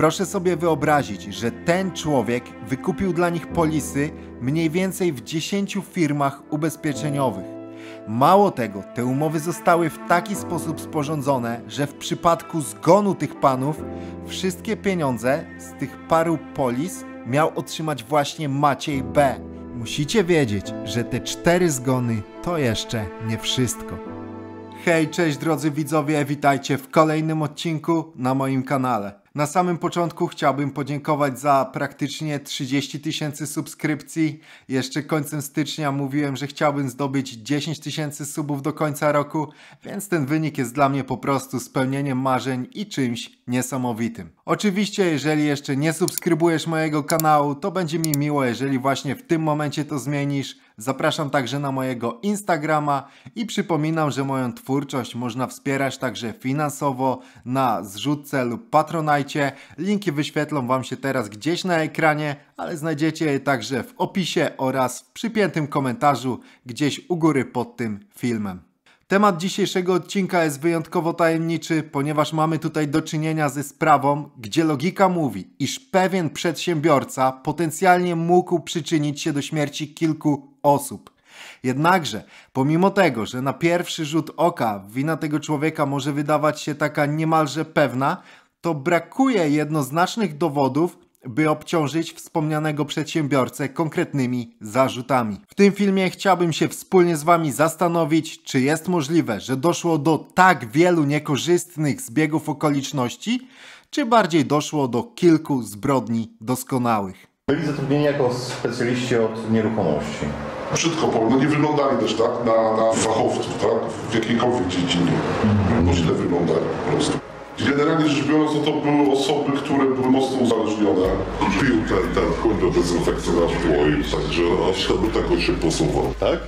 Proszę sobie wyobrazić, że ten człowiek wykupił dla nich polisy mniej więcej w 10 firmach ubezpieczeniowych. Mało tego, te umowy zostały w taki sposób sporządzone, że w przypadku zgonu tych panów wszystkie pieniądze z tych paru polis miał otrzymać właśnie Maciej B. Musicie wiedzieć, że te cztery zgony to jeszcze nie wszystko. Hej, cześć drodzy widzowie, witajcie w kolejnym odcinku na moim kanale. Na samym początku chciałbym podziękować za praktycznie 30 tysięcy subskrypcji. Jeszcze końcem stycznia mówiłem, że chciałbym zdobyć 10 tysięcy subów do końca roku, więc ten wynik jest dla mnie po prostu spełnieniem marzeń i czymś niesamowitym. Oczywiście, jeżeli jeszcze nie subskrybujesz mojego kanału, to będzie mi miło, jeżeli właśnie w tym momencie to zmienisz. Zapraszam także na mojego Instagrama i przypominam, że moją twórczość można wspierać także finansowo na zrzutce lub patronajcie. Linki wyświetlą Wam się teraz gdzieś na ekranie, ale znajdziecie je także w opisie oraz w przypiętym komentarzu gdzieś u góry pod tym filmem. Temat dzisiejszego odcinka jest wyjątkowo tajemniczy, ponieważ mamy tutaj do czynienia ze sprawą, gdzie logika mówi, iż pewien przedsiębiorca potencjalnie mógł przyczynić się do śmierci kilku osób. Jednakże, pomimo tego, że na pierwszy rzut oka wina tego człowieka może wydawać się taka niemalże pewna, to brakuje jednoznacznych dowodów, by obciążyć wspomnianego przedsiębiorcę konkretnymi zarzutami. W tym filmie chciałbym się wspólnie z Wami zastanowić, czy jest możliwe, że doszło do tak wielu niekorzystnych zbiegów okoliczności, czy bardziej doszło do kilku zbrodni doskonałych. Byli zatrudnieni jako specjaliści od nieruchomości. Brzydko powiem, no nie wyglądali też tak na, na fachowców, tak? W jakiejkolwiek dziedzinie. No źle wyglądali po prostu. Generalnie rzecz biorąc, no to były osoby, które były mocno uzależnione. Pił ten, ten koń do dezynfekcji napój, także aż do tego się posuwał. Tak?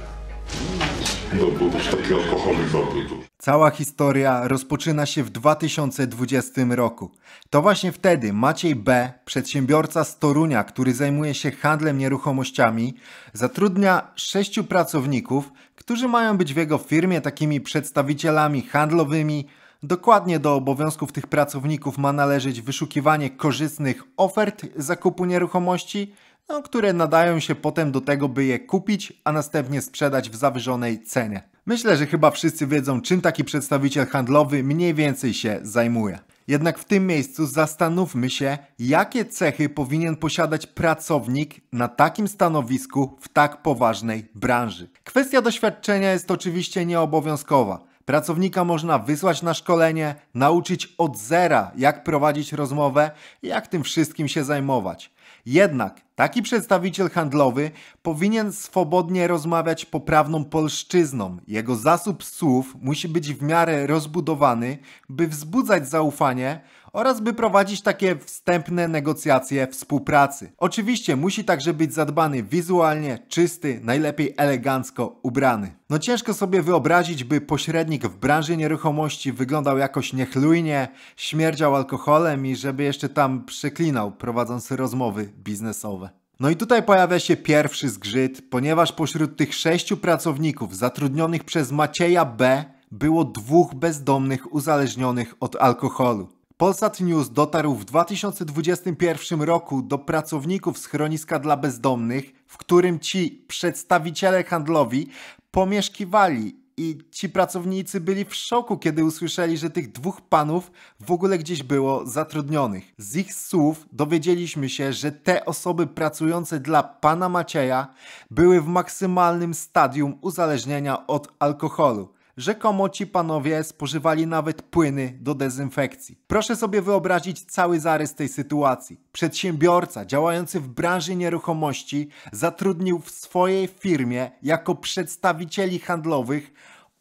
To był też taki alkoholik dobry tu. Cała historia rozpoczyna się w 2020 roku. To właśnie wtedy Maciej B., przedsiębiorca z Torunia, który zajmuje się handlem nieruchomościami, zatrudnia sześciu pracowników, którzy mają być w jego firmie takimi przedstawicielami handlowymi. Dokładnie do obowiązków tych pracowników ma należeć wyszukiwanie korzystnych ofert zakupu nieruchomości, no, które nadają się potem do tego, by je kupić, a następnie sprzedać w zawyżonej cenie. Myślę, że chyba wszyscy wiedzą, czym taki przedstawiciel handlowy mniej więcej się zajmuje. Jednak w tym miejscu zastanówmy się, jakie cechy powinien posiadać pracownik na takim stanowisku w tak poważnej branży. Kwestia doświadczenia jest oczywiście nieobowiązkowa. Pracownika można wysłać na szkolenie, nauczyć od zera, jak prowadzić rozmowę jak tym wszystkim się zajmować. Jednak taki przedstawiciel handlowy powinien swobodnie rozmawiać poprawną polszczyzną. Jego zasób słów musi być w miarę rozbudowany, by wzbudzać zaufanie oraz by prowadzić takie wstępne negocjacje współpracy. Oczywiście musi także być zadbany wizualnie, czysty, najlepiej elegancko ubrany. No ciężko sobie wyobrazić, by pośrednik w branży nieruchomości wyglądał jakoś niechlujnie, śmierdział alkoholem i żeby jeszcze tam przeklinał prowadząc rozmowy biznesowe. No i tutaj pojawia się pierwszy zgrzyt, ponieważ pośród tych sześciu pracowników zatrudnionych przez Macieja B było dwóch bezdomnych uzależnionych od alkoholu. Polsat News dotarł w 2021 roku do pracowników schroniska dla bezdomnych, w którym ci przedstawiciele handlowi pomieszkiwali i ci pracownicy byli w szoku, kiedy usłyszeli, że tych dwóch panów w ogóle gdzieś było zatrudnionych. Z ich słów dowiedzieliśmy się, że te osoby pracujące dla pana Macieja były w maksymalnym stadium uzależnienia od alkoholu. Rzekomo ci panowie spożywali nawet płyny do dezynfekcji. Proszę sobie wyobrazić cały zarys tej sytuacji. Przedsiębiorca działający w branży nieruchomości zatrudnił w swojej firmie jako przedstawicieli handlowych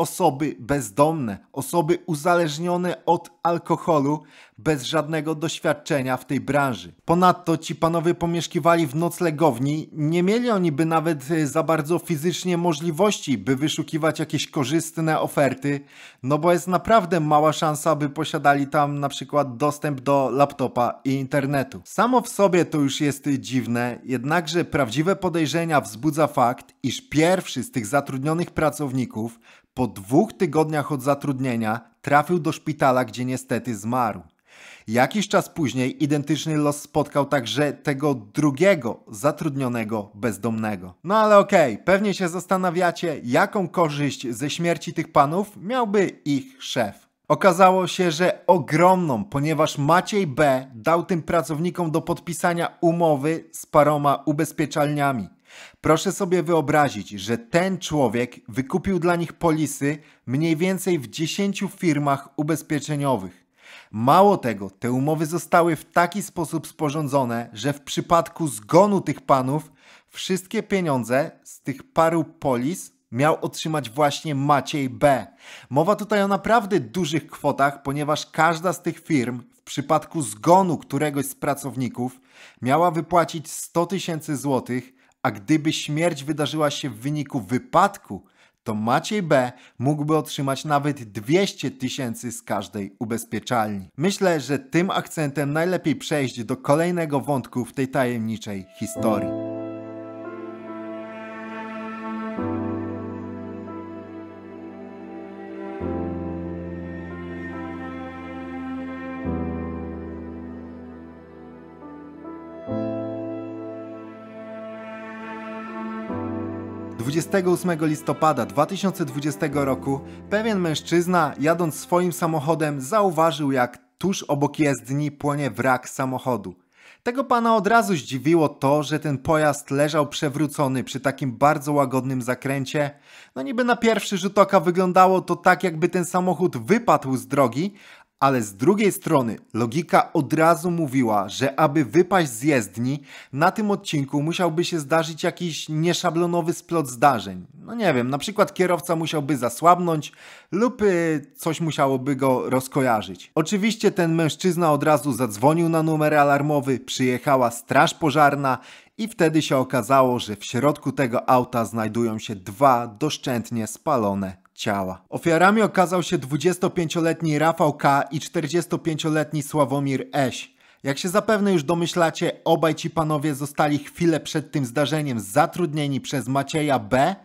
osoby bezdomne, osoby uzależnione od alkoholu bez żadnego doświadczenia w tej branży. Ponadto ci panowie pomieszkiwali w noclegowni, nie mieli oni by nawet e, za bardzo fizycznie możliwości, by wyszukiwać jakieś korzystne oferty, no bo jest naprawdę mała szansa, by posiadali tam na przykład dostęp do laptopa i internetu. Samo w sobie to już jest dziwne, jednakże prawdziwe podejrzenia wzbudza fakt, iż pierwszy z tych zatrudnionych pracowników po dwóch tygodniach od zatrudnienia trafił do szpitala, gdzie niestety zmarł. Jakiś czas później identyczny los spotkał także tego drugiego zatrudnionego bezdomnego. No ale okej, okay, pewnie się zastanawiacie, jaką korzyść ze śmierci tych panów miałby ich szef. Okazało się, że ogromną, ponieważ Maciej B. dał tym pracownikom do podpisania umowy z paroma ubezpieczalniami. Proszę sobie wyobrazić, że ten człowiek wykupił dla nich polisy mniej więcej w 10 firmach ubezpieczeniowych. Mało tego, te umowy zostały w taki sposób sporządzone, że w przypadku zgonu tych panów wszystkie pieniądze z tych paru polis miał otrzymać właśnie Maciej B. Mowa tutaj o naprawdę dużych kwotach, ponieważ każda z tych firm w przypadku zgonu któregoś z pracowników miała wypłacić 100 tysięcy złotych, a gdyby śmierć wydarzyła się w wyniku wypadku, to Maciej B. mógłby otrzymać nawet 200 tysięcy z każdej ubezpieczalni. Myślę, że tym akcentem najlepiej przejść do kolejnego wątku w tej tajemniczej historii. 28 listopada 2020 roku pewien mężczyzna jadąc swoim samochodem zauważył jak tuż obok jezdni płonie wrak samochodu. Tego pana od razu zdziwiło to, że ten pojazd leżał przewrócony przy takim bardzo łagodnym zakręcie. No niby na pierwszy rzut oka wyglądało to tak jakby ten samochód wypadł z drogi, ale z drugiej strony logika od razu mówiła, że aby wypaść z jezdni, na tym odcinku musiałby się zdarzyć jakiś nieszablonowy splot zdarzeń. No nie wiem, na przykład kierowca musiałby zasłabnąć lub y, coś musiałoby go rozkojarzyć. Oczywiście ten mężczyzna od razu zadzwonił na numer alarmowy, przyjechała straż pożarna i wtedy się okazało, że w środku tego auta znajdują się dwa doszczętnie spalone ciała. Ofiarami okazał się 25-letni Rafał K. i 45-letni Sławomir Eś. Jak się zapewne już domyślacie, obaj ci panowie zostali chwilę przed tym zdarzeniem zatrudnieni przez Macieja B.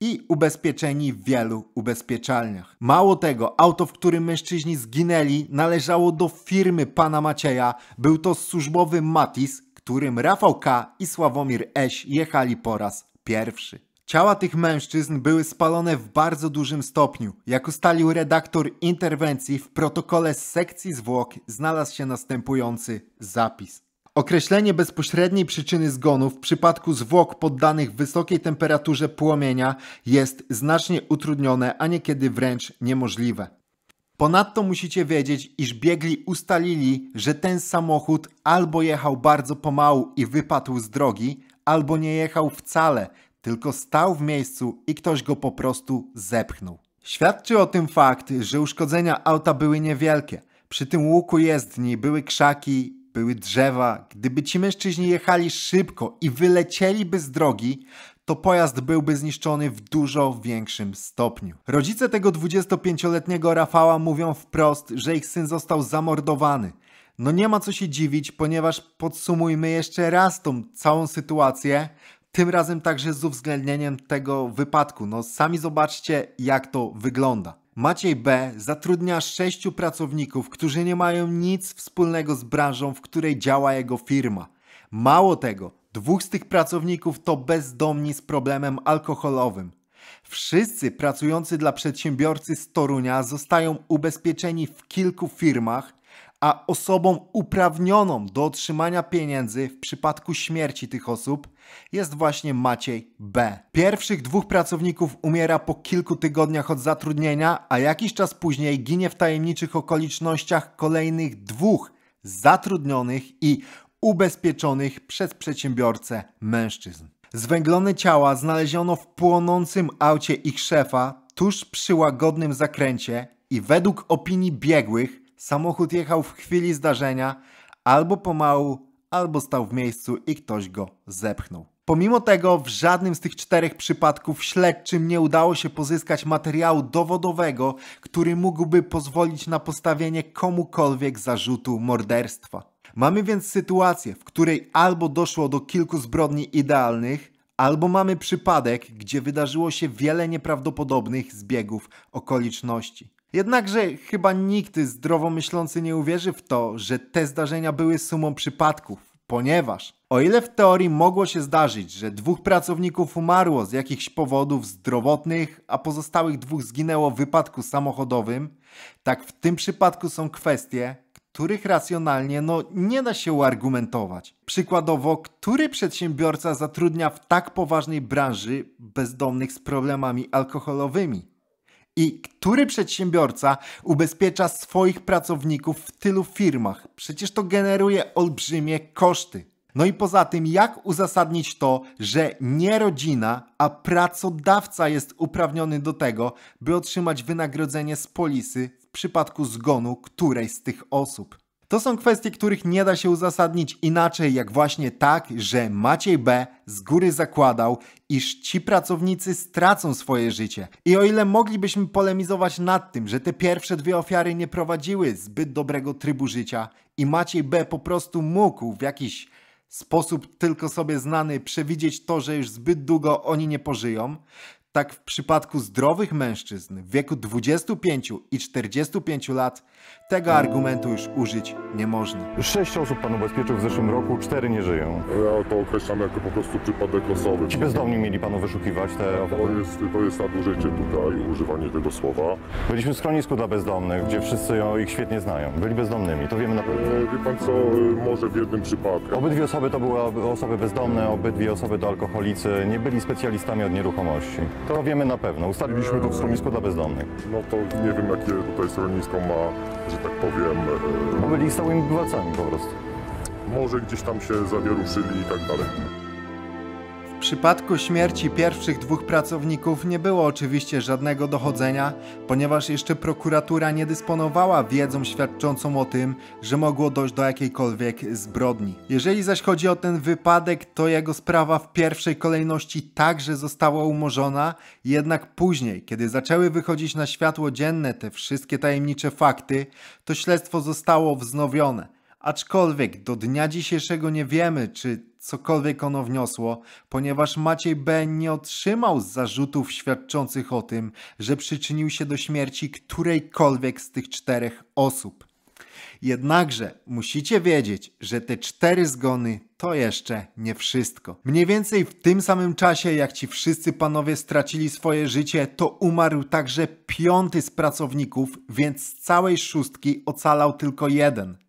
i ubezpieczeni w wielu ubezpieczalniach. Mało tego, auto, w którym mężczyźni zginęli, należało do firmy pana Macieja. Był to służbowy Matis, którym Rafał K. i Sławomir Eś jechali po raz pierwszy. Ciała tych mężczyzn były spalone w bardzo dużym stopniu. Jak ustalił redaktor interwencji, w protokole z sekcji zwłok znalazł się następujący zapis. Określenie bezpośredniej przyczyny zgonu w przypadku zwłok poddanych wysokiej temperaturze płomienia jest znacznie utrudnione, a niekiedy wręcz niemożliwe. Ponadto musicie wiedzieć, iż biegli ustalili, że ten samochód albo jechał bardzo pomału i wypadł z drogi, albo nie jechał wcale, tylko stał w miejscu i ktoś go po prostu zepchnął. Świadczy o tym fakt, że uszkodzenia auta były niewielkie. Przy tym łuku jezdni były krzaki, były drzewa. Gdyby ci mężczyźni jechali szybko i wylecieliby z drogi, to pojazd byłby zniszczony w dużo większym stopniu. Rodzice tego 25-letniego Rafała mówią wprost, że ich syn został zamordowany. No nie ma co się dziwić, ponieważ podsumujmy jeszcze raz tą całą sytuację. Tym razem także z uwzględnieniem tego wypadku. No sami zobaczcie, jak to wygląda. Maciej B. zatrudnia sześciu pracowników, którzy nie mają nic wspólnego z branżą, w której działa jego firma. Mało tego, dwóch z tych pracowników to bezdomni z problemem alkoholowym. Wszyscy pracujący dla przedsiębiorcy z Torunia zostają ubezpieczeni w kilku firmach, a osobą uprawnioną do otrzymania pieniędzy w przypadku śmierci tych osób jest właśnie Maciej B. Pierwszych dwóch pracowników umiera po kilku tygodniach od zatrudnienia, a jakiś czas później ginie w tajemniczych okolicznościach kolejnych dwóch zatrudnionych i ubezpieczonych przez przedsiębiorcę mężczyzn. Zwęglone ciała znaleziono w płonącym aucie ich szefa tuż przy łagodnym zakręcie i według opinii biegłych Samochód jechał w chwili zdarzenia, albo pomału, albo stał w miejscu i ktoś go zepchnął. Pomimo tego w żadnym z tych czterech przypadków śledczym nie udało się pozyskać materiału dowodowego, który mógłby pozwolić na postawienie komukolwiek zarzutu morderstwa. Mamy więc sytuację, w której albo doszło do kilku zbrodni idealnych, albo mamy przypadek, gdzie wydarzyło się wiele nieprawdopodobnych zbiegów okoliczności. Jednakże chyba nikt zdrowo myślący nie uwierzy w to, że te zdarzenia były sumą przypadków, ponieważ o ile w teorii mogło się zdarzyć, że dwóch pracowników umarło z jakichś powodów zdrowotnych, a pozostałych dwóch zginęło w wypadku samochodowym, tak w tym przypadku są kwestie, których racjonalnie no, nie da się uargumentować. Przykładowo, który przedsiębiorca zatrudnia w tak poważnej branży bezdomnych z problemami alkoholowymi? I który przedsiębiorca ubezpiecza swoich pracowników w tylu firmach? Przecież to generuje olbrzymie koszty. No i poza tym, jak uzasadnić to, że nie rodzina, a pracodawca jest uprawniony do tego, by otrzymać wynagrodzenie z polisy w przypadku zgonu którejś z tych osób? To są kwestie, których nie da się uzasadnić inaczej, jak właśnie tak, że Maciej B. z góry zakładał, iż ci pracownicy stracą swoje życie. I o ile moglibyśmy polemizować nad tym, że te pierwsze dwie ofiary nie prowadziły zbyt dobrego trybu życia i Maciej B. po prostu mógł w jakiś sposób tylko sobie znany przewidzieć to, że już zbyt długo oni nie pożyją, tak w przypadku zdrowych mężczyzn w wieku 25 i 45 lat tego argumentu już użyć nie można. Sześć osób pan ubezpieczył w zeszłym roku, cztery nie żyją. Ja to określam jako po prostu przypadek losowy. Ci bezdomni mieli panu wyszukiwać te To osoby. jest, to jest nadużycie tutaj, używanie tego słowa. Byliśmy w schronisku dla bezdomnych, gdzie wszyscy ją- ich świetnie znają. Byli bezdomnymi, to wiemy na pewno. E, Wie pan co, e, może w jednym przypadku. Obydwie osoby to były osoby bezdomne, obydwie osoby to alkoholicy, nie byli specjalistami od nieruchomości. To wiemy na pewno. Ustaliliśmy to w schronisku dla bezdomnych. No to nie wiem jakie tutaj schronisko ma, że tak powiem, e, byli stałymi bywalcami po prostu. może gdzieś tam się zawieruszyli i tak dalej. Przypadku śmierci pierwszych dwóch pracowników nie było oczywiście żadnego dochodzenia, ponieważ jeszcze prokuratura nie dysponowała wiedzą świadczącą o tym, że mogło dojść do jakiejkolwiek zbrodni. Jeżeli zaś chodzi o ten wypadek, to jego sprawa w pierwszej kolejności także została umorzona, jednak później, kiedy zaczęły wychodzić na światło dzienne te wszystkie tajemnicze fakty, to śledztwo zostało wznowione. Aczkolwiek do dnia dzisiejszego nie wiemy, czy cokolwiek ono wniosło, ponieważ Maciej B. nie otrzymał zarzutów świadczących o tym, że przyczynił się do śmierci którejkolwiek z tych czterech osób. Jednakże musicie wiedzieć, że te cztery zgony to jeszcze nie wszystko. Mniej więcej w tym samym czasie, jak ci wszyscy panowie stracili swoje życie, to umarł także piąty z pracowników, więc z całej szóstki ocalał tylko jeden.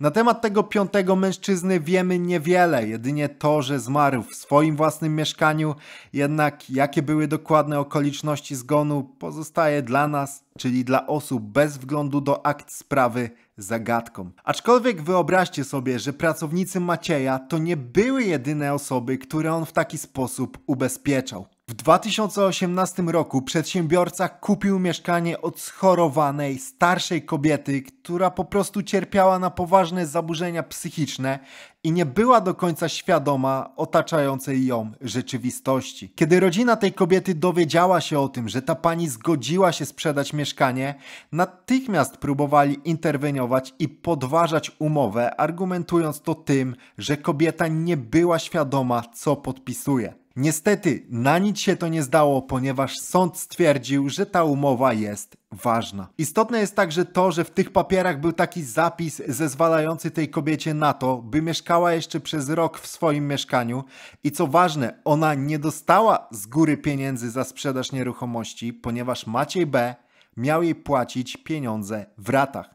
Na temat tego piątego mężczyzny wiemy niewiele, jedynie to, że zmarł w swoim własnym mieszkaniu, jednak jakie były dokładne okoliczności zgonu pozostaje dla nas, czyli dla osób bez względu do akt sprawy, zagadką. Aczkolwiek wyobraźcie sobie, że pracownicy Macieja to nie były jedyne osoby, które on w taki sposób ubezpieczał. W 2018 roku przedsiębiorca kupił mieszkanie od schorowanej, starszej kobiety, która po prostu cierpiała na poważne zaburzenia psychiczne i nie była do końca świadoma otaczającej ją rzeczywistości. Kiedy rodzina tej kobiety dowiedziała się o tym, że ta pani zgodziła się sprzedać mieszkanie, natychmiast próbowali interweniować i podważać umowę, argumentując to tym, że kobieta nie była świadoma, co podpisuje. Niestety, na nic się to nie zdało, ponieważ sąd stwierdził, że ta umowa jest ważna. Istotne jest także to, że w tych papierach był taki zapis zezwalający tej kobiecie na to, by mieszkała jeszcze przez rok w swoim mieszkaniu i co ważne, ona nie dostała z góry pieniędzy za sprzedaż nieruchomości, ponieważ Maciej B. miał jej płacić pieniądze w ratach.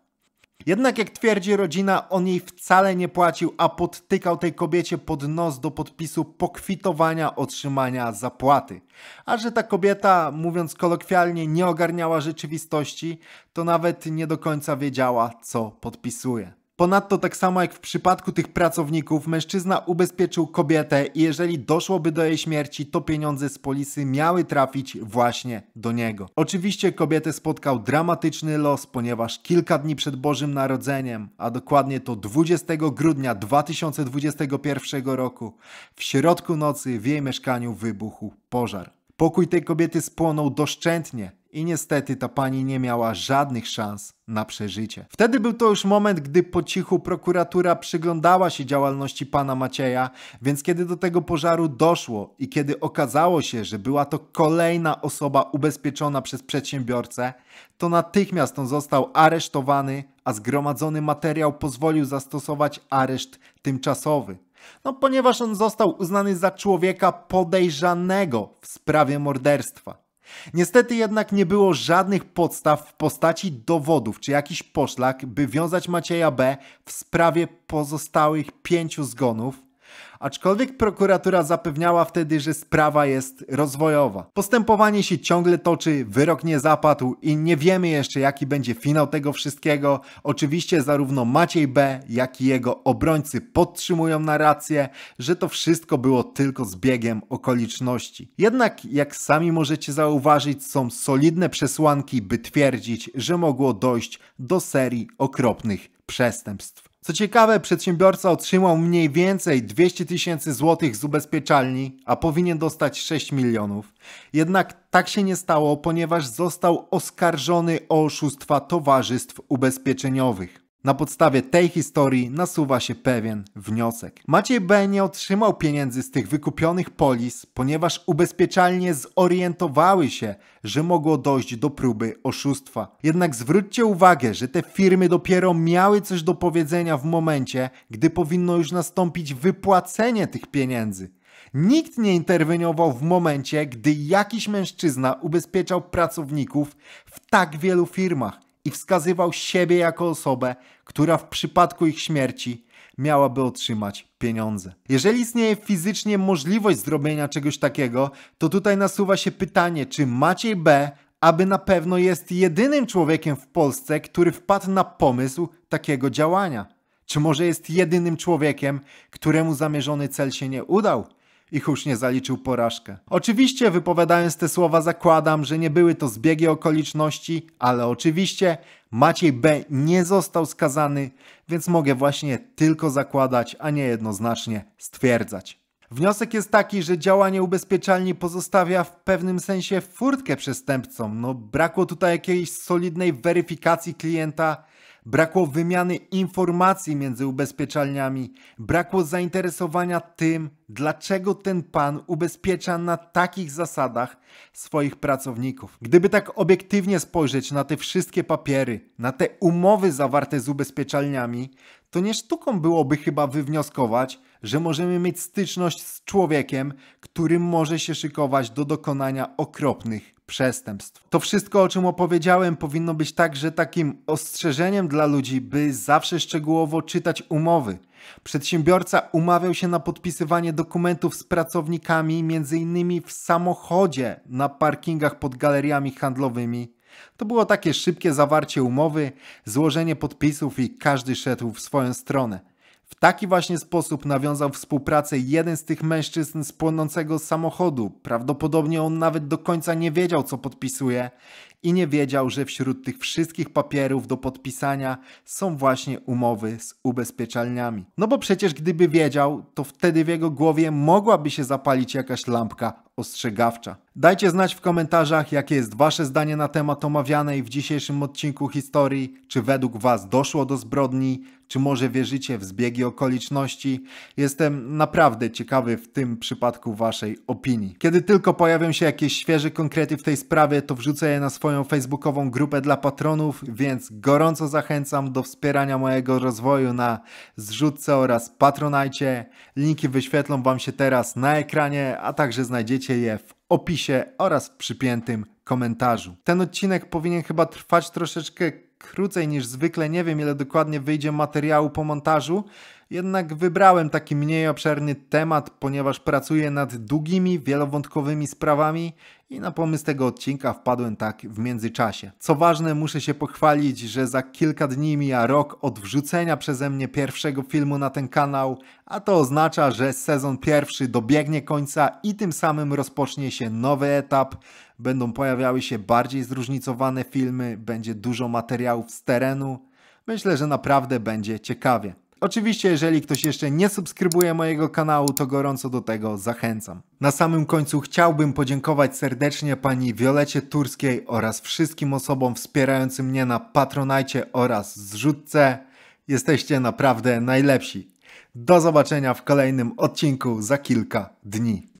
Jednak jak twierdzi rodzina, on jej wcale nie płacił, a podtykał tej kobiecie pod nos do podpisu pokwitowania otrzymania zapłaty. A że ta kobieta, mówiąc kolokwialnie, nie ogarniała rzeczywistości, to nawet nie do końca wiedziała, co podpisuje. Ponadto, tak samo jak w przypadku tych pracowników, mężczyzna ubezpieczył kobietę i jeżeli doszłoby do jej śmierci, to pieniądze z polisy miały trafić właśnie do niego. Oczywiście kobietę spotkał dramatyczny los, ponieważ kilka dni przed Bożym Narodzeniem, a dokładnie to 20 grudnia 2021 roku, w środku nocy w jej mieszkaniu wybuchł pożar. Pokój tej kobiety spłonął doszczętnie i niestety ta pani nie miała żadnych szans na przeżycie. Wtedy był to już moment, gdy po cichu prokuratura przyglądała się działalności pana Macieja, więc kiedy do tego pożaru doszło i kiedy okazało się, że była to kolejna osoba ubezpieczona przez przedsiębiorcę, to natychmiast on został aresztowany, a zgromadzony materiał pozwolił zastosować areszt tymczasowy. No, ponieważ on został uznany za człowieka podejrzanego w sprawie morderstwa. Niestety jednak nie było żadnych podstaw w postaci dowodów czy jakiś poszlak, by wiązać Macieja B. w sprawie pozostałych pięciu zgonów, aczkolwiek prokuratura zapewniała wtedy, że sprawa jest rozwojowa. Postępowanie się ciągle toczy, wyrok nie zapadł i nie wiemy jeszcze jaki będzie finał tego wszystkiego. Oczywiście zarówno Maciej B, jak i jego obrońcy podtrzymują narrację, że to wszystko było tylko zbiegiem okoliczności. Jednak jak sami możecie zauważyć, są solidne przesłanki, by twierdzić, że mogło dojść do serii okropnych przestępstw. Co ciekawe, przedsiębiorca otrzymał mniej więcej 200 tysięcy złotych z ubezpieczalni, a powinien dostać 6 milionów. Jednak tak się nie stało, ponieważ został oskarżony o oszustwa towarzystw ubezpieczeniowych. Na podstawie tej historii nasuwa się pewien wniosek. Maciej B. nie otrzymał pieniędzy z tych wykupionych polis, ponieważ ubezpieczalnie zorientowały się, że mogło dojść do próby oszustwa. Jednak zwróćcie uwagę, że te firmy dopiero miały coś do powiedzenia w momencie, gdy powinno już nastąpić wypłacenie tych pieniędzy. Nikt nie interweniował w momencie, gdy jakiś mężczyzna ubezpieczał pracowników w tak wielu firmach i wskazywał siebie jako osobę, która w przypadku ich śmierci miałaby otrzymać pieniądze. Jeżeli istnieje fizycznie możliwość zrobienia czegoś takiego, to tutaj nasuwa się pytanie, czy Maciej B. aby na pewno jest jedynym człowiekiem w Polsce, który wpadł na pomysł takiego działania. Czy może jest jedynym człowiekiem, któremu zamierzony cel się nie udał? I Husz nie zaliczył porażkę. Oczywiście, wypowiadając te słowa, zakładam, że nie były to zbiegi okoliczności, ale oczywiście Maciej B. nie został skazany, więc mogę właśnie tylko zakładać, a nie jednoznacznie stwierdzać. Wniosek jest taki, że działanie ubezpieczalni pozostawia w pewnym sensie furtkę przestępcom. No, brakło tutaj jakiejś solidnej weryfikacji klienta, brakło wymiany informacji między ubezpieczalniami, brakło zainteresowania tym, dlaczego ten pan ubezpiecza na takich zasadach swoich pracowników. Gdyby tak obiektywnie spojrzeć na te wszystkie papiery, na te umowy zawarte z ubezpieczalniami, to nie sztuką byłoby chyba wywnioskować, że możemy mieć styczność z człowiekiem, który może się szykować do dokonania okropnych przestępstw. To wszystko, o czym opowiedziałem, powinno być także takim ostrzeżeniem dla ludzi, by zawsze szczegółowo czytać umowy. Przedsiębiorca umawiał się na podpisywanie dokumentów z pracownikami, m.in. w samochodzie na parkingach pod galeriami handlowymi. To było takie szybkie zawarcie umowy, złożenie podpisów i każdy szedł w swoją stronę. W taki właśnie sposób nawiązał współpracę jeden z tych mężczyzn z płonącego samochodu. Prawdopodobnie on nawet do końca nie wiedział, co podpisuje i nie wiedział, że wśród tych wszystkich papierów do podpisania są właśnie umowy z ubezpieczalniami. No bo przecież gdyby wiedział, to wtedy w jego głowie mogłaby się zapalić jakaś lampka ostrzegawcza. Dajcie znać w komentarzach, jakie jest Wasze zdanie na temat omawianej w dzisiejszym odcinku historii. Czy według Was doszło do zbrodni? Czy może wierzycie w zbiegi okoliczności? Jestem naprawdę ciekawy w tym przypadku Waszej opinii. Kiedy tylko pojawią się jakieś świeże konkrety w tej sprawie, to wrzucę je na swoją facebookową grupę dla patronów, więc gorąco zachęcam do wspierania mojego rozwoju na zrzutce oraz patronajcie. Linki wyświetlą Wam się teraz na ekranie, a także znajdziecie je w opisie oraz w przypiętym komentarzu. Ten odcinek powinien chyba trwać troszeczkę krócej niż zwykle. Nie wiem, ile dokładnie wyjdzie materiału po montażu. Jednak wybrałem taki mniej obszerny temat, ponieważ pracuję nad długimi, wielowątkowymi sprawami i na pomysł tego odcinka wpadłem tak w międzyczasie. Co ważne, muszę się pochwalić, że za kilka dni mija rok od wrzucenia przeze mnie pierwszego filmu na ten kanał, a to oznacza, że sezon pierwszy dobiegnie końca i tym samym rozpocznie się nowy etap. Będą pojawiały się bardziej zróżnicowane filmy, będzie dużo materiałów z terenu. Myślę, że naprawdę będzie ciekawie. Oczywiście, jeżeli ktoś jeszcze nie subskrybuje mojego kanału, to gorąco do tego zachęcam. Na samym końcu chciałbym podziękować serdecznie pani Wiolecie Turskiej oraz wszystkim osobom wspierającym mnie na Patronajcie oraz zrzutce. Jesteście naprawdę najlepsi. Do zobaczenia w kolejnym odcinku za kilka dni.